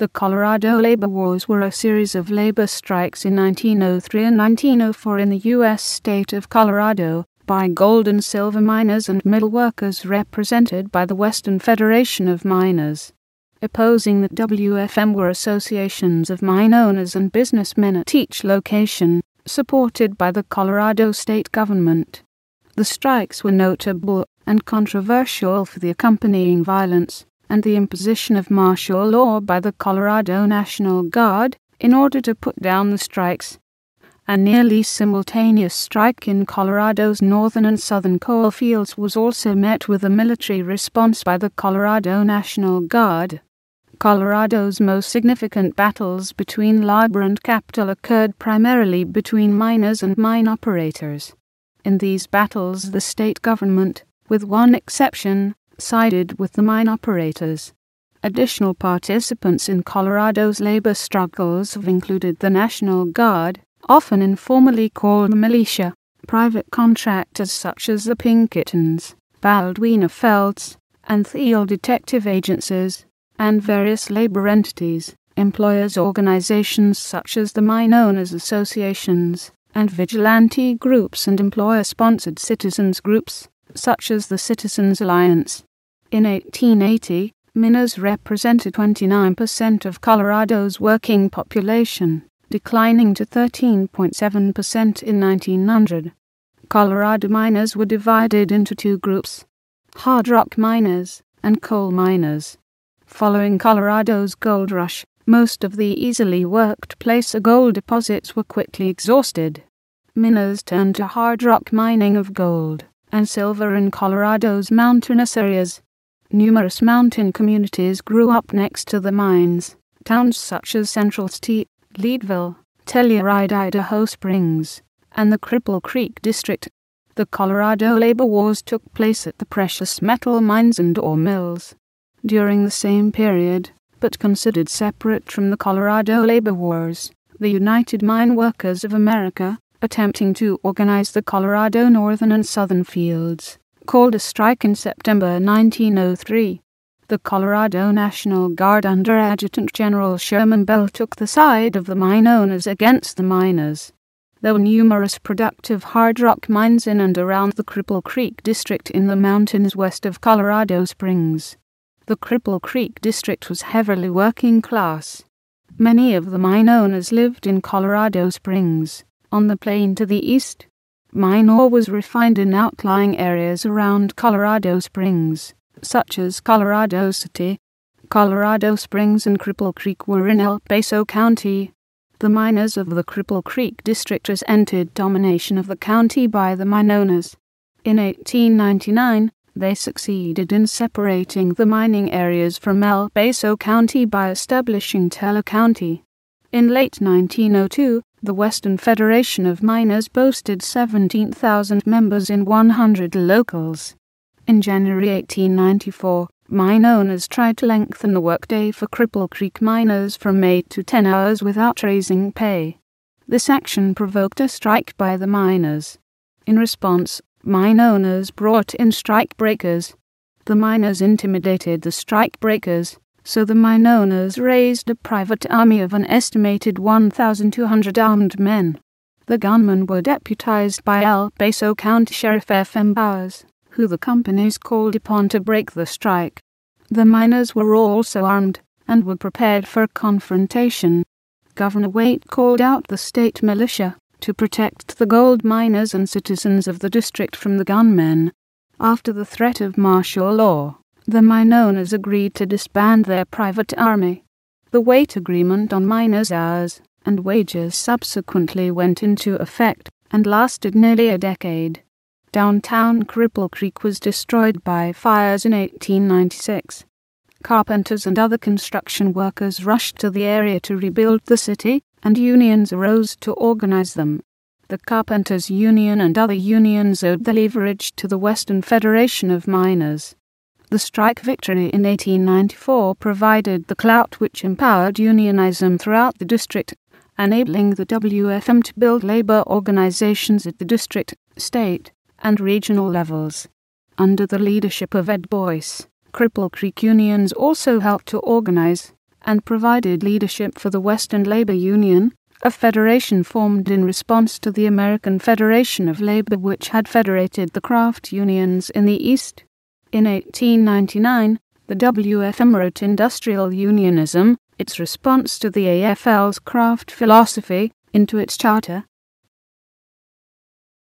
The Colorado labor wars were a series of labor strikes in 1903 and 1904 in the U.S. state of Colorado by gold and silver miners and mill workers represented by the Western Federation of Miners. Opposing the WFM were associations of mine owners and businessmen at each location, supported by the Colorado state government. The strikes were notable and controversial for the accompanying violence and the imposition of martial law by the Colorado National Guard in order to put down the strikes. A nearly simultaneous strike in Colorado's northern and southern coal fields was also met with a military response by the Colorado National Guard. Colorado's most significant battles between labor and capital occurred primarily between miners and mine operators. In these battles, the state government, with one exception, sided with the mine operators. Additional participants in Colorado's labor struggles have included the National Guard, often informally called the militia, private contractors such as the Pinkertons, Baldwin Felts, and Thiel detective agencies, and various labor entities, employers' organizations such as the Mine Owners Associations, and vigilante groups and employer sponsored citizens groups, such as the Citizens Alliance. In 1880, miners represented 29% of Colorado's working population, declining to 13.7% in 1900. Colorado miners were divided into two groups hard rock miners and coal miners. Following Colorado's gold rush, most of the easily worked placer gold deposits were quickly exhausted. Miners turned to hard rock mining of gold and silver in Colorado's mountainous areas. Numerous mountain communities grew up next to the mines. Towns such as Central City, Leadville, Telluride, Idaho Springs, and the Cripple Creek District. The Colorado labor wars took place at the precious metal mines and ore mills during the same period, but considered separate from the Colorado labor wars. The United Mine Workers of America, attempting to organize the Colorado northern and southern fields, called a strike in September 1903. The Colorado National Guard under Adjutant General Sherman Bell took the side of the mine owners against the miners. There were numerous productive hard rock mines in and around the Cripple Creek district in the mountains west of Colorado Springs. The Cripple Creek district was heavily working class. Many of the mine owners lived in Colorado Springs, on the plain to the east. Mine ore was refined in outlying areas around Colorado Springs, such as Colorado City. Colorado Springs and Cripple Creek were in El Paso County. The miners of the Cripple Creek district resented domination of the county by the mine owners. In 1899, they succeeded in separating the mining areas from El Paso County by establishing Teller County. In late 1902, the Western Federation of Miners boasted 17,000 members in 100 locals. In January 1894, mine owners tried to lengthen the workday for Cripple Creek miners from 8 to 10 hours without raising pay. This action provoked a strike by the miners. In response, Mine owners brought in strike breakers. The miners intimidated the strike breakers, so the mine owners raised a private army of an estimated 1,200 armed men. The gunmen were deputized by El Paso County Sheriff F. M. Bowers, who the companies called upon to break the strike. The miners were also armed and were prepared for confrontation. Governor Waite called out the state militia, to protect the gold miners and citizens of the district from the gunmen. After the threat of martial law, the mine owners agreed to disband their private army. The Waite agreement on miners' hours and wages subsequently went into effect and lasted nearly a decade. Downtown Cripple Creek was destroyed by fires in 1896. Carpenters and other construction workers rushed to the area to rebuild the city, and unions arose to organize them. The Carpenters Union and other unions owed their leverage to the Western Federation of Miners. The strike victory in 1894 provided the clout which empowered unionism throughout the district, enabling the WFM to build labour organisations at the district, state, and regional levels. Under the leadership of Ed Boyce, Cripple Creek unions also helped to organize and provided leadership for the Western Labor Union, a federation formed in response to the American Federation of Labor, which had federated the craft unions in the East. In 1899, the WFM wrote Industrial Unionism, its response to the AFL's craft philosophy, into its charter,